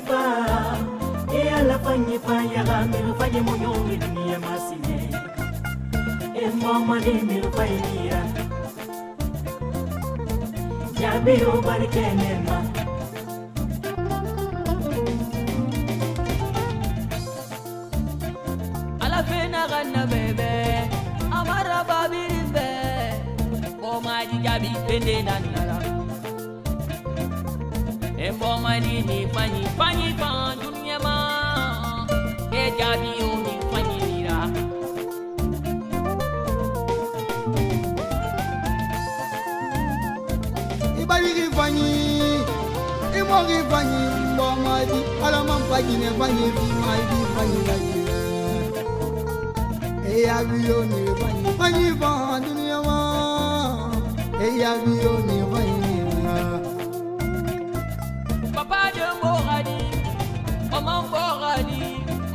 fanyifa e ala fanyifa yaga miru fanye moyo mi dunia masine. E mama ni miru fainira jabiru barkenema ala fena ganna bebe amara babirin be o maji jabi pende nanara e bo mali ni fanyi fanyi fan dunya ma. E jabi o ni fanyi nira ibariri fanyi imori fanyi mbomadi alaman fanyine fanyi fimadi fanyi layi eya biyo ni fanyi fanyi fan duniya ma. Eya biyo ni fanyi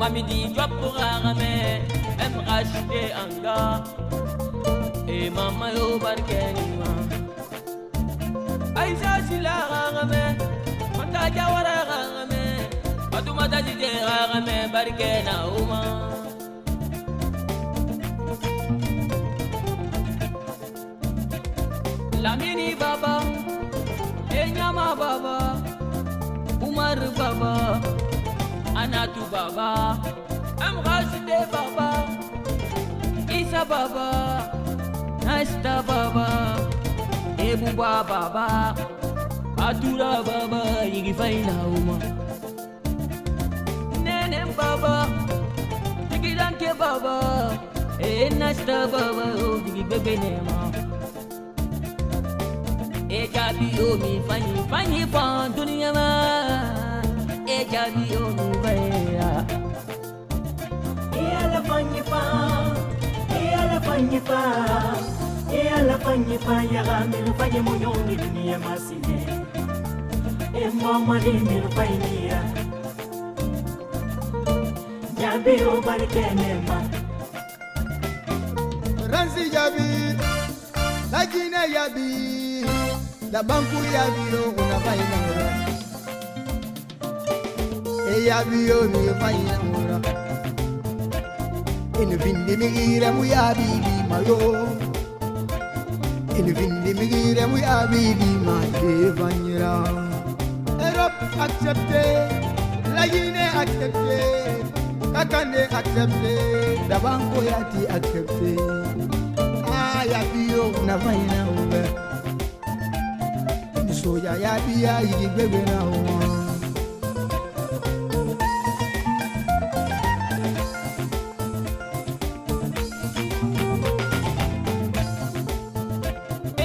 mami di job buragame em rashide anga. E mama yo barkeni ma aisha sila ragame mata jawara ragame fatumata jide ragame barkena uma lamini baba enyama baba Anatu Baba, Amraside Baba, Isa Baba, Nasta Baba, Ebuba Baba, Atura Baba, Igi Faina Uma, Nene Baba, Tigidanke Baba, E Nasta Baba, Igi Bebe Nema. e jabi o mi fanyi fanyi fan duniya ma ala fanyifa e ala fanyifa yaga miru fanye moyo mi dunia masine. E mama ni miru fainira jabiru barkenema ransi yabi lajine yabi la banku yabi yo una faina ora e yabi yo ni faina ora inu vindi migira mu yabi di mayo. Inu vindi migira mu yabi di ma de vanyra Europe accepté lajine accepté kakande accepté la banku yati accepté ah yabi yo una faina ora soja ya biya yiri gbegbe na wọn.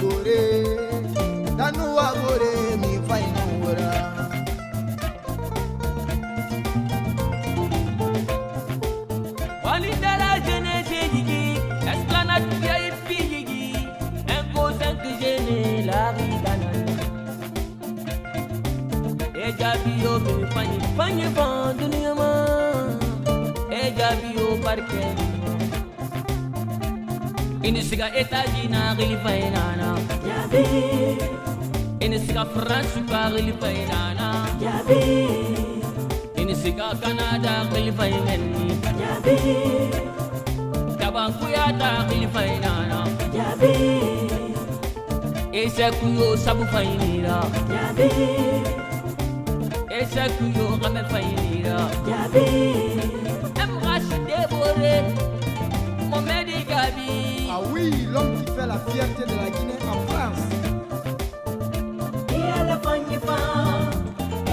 bore danuwa bore mi faina wora. wali dala jeunesse yigi esplanade vip yigi info 5 gene la rigana e jabi yo mi fanyi fanyi fan dunia ma e jabi yo barke ini siga etaji na. Gilifa inana jabi ini siga france ka gilifa inana jabi ini siga canada gilifa inani jabi tabanku ya ta gilifa inana jabi ese kuyo sabu fainira jabi ese kuyo kame fainira jabi la fierté de la Guinée en France. e ala fanyifa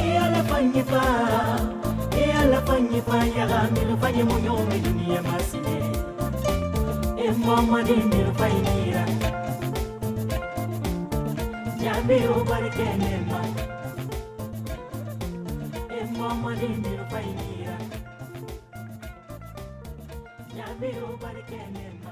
e ala fanyifa e ala fanyifa yaga miru fanye moyo mi dunia masine e mama ni miru fainira jabiru barkenema e momode mbir faynira jabiro barkenema